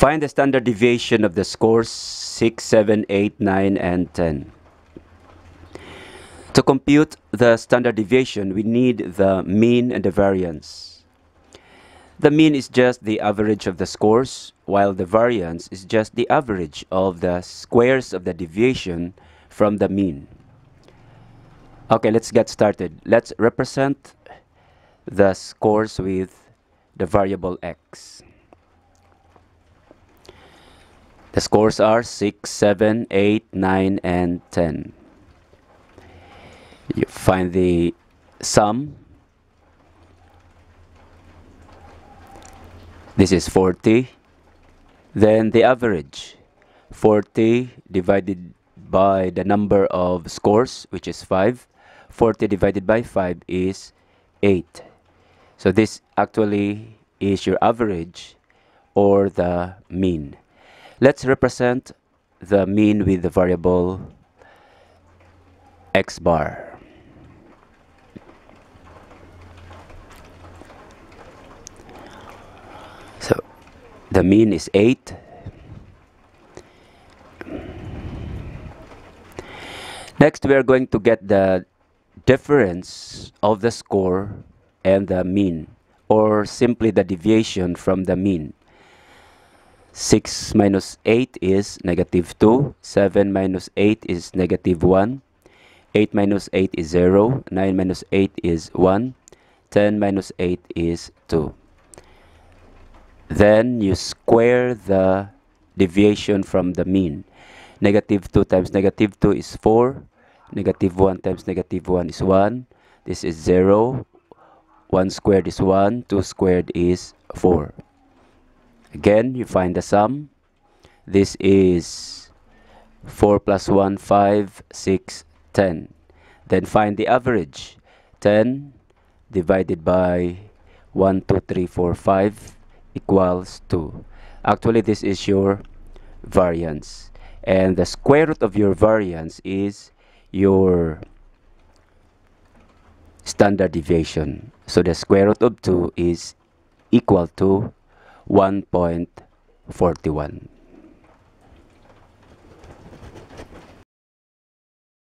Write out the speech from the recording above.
Find the standard deviation of the scores 6, 7, 8, 9, and 10. To compute the standard deviation, we need the mean and the variance. The mean is just the average of the scores, while the variance is just the average of the squares of the deviation from the mean. Okay, let's get started. Let's represent the scores with the variable x. The scores are 6, 7, 8, 9, and 10. You find the sum. This is 40. Then the average. 40 divided by the number of scores, which is 5. 40 divided by 5 is 8. So this actually is your average or the mean. Let's represent the mean with the variable x bar. So the mean is 8. Next, we are going to get the difference of the score and the mean, or simply the deviation from the mean. 6 minus 8 is negative 2. 7 minus 8 is negative 1. 8 minus 8 is 0. 9 minus 8 is 1. 10 minus 8 is 2. Then you square the deviation from the mean. Negative 2 times negative 2 is 4. Negative 1 times negative 1 is 1. This is 0. 1 squared is 1. 2 squared is 4. Again, you find the sum. This is 4 plus 1, 5, 6, 10. Then find the average. 10 divided by 1, 2, 3, 4, 5 equals 2. Actually, this is your variance. And the square root of your variance is your standard deviation. So the square root of 2 is equal to 1.41.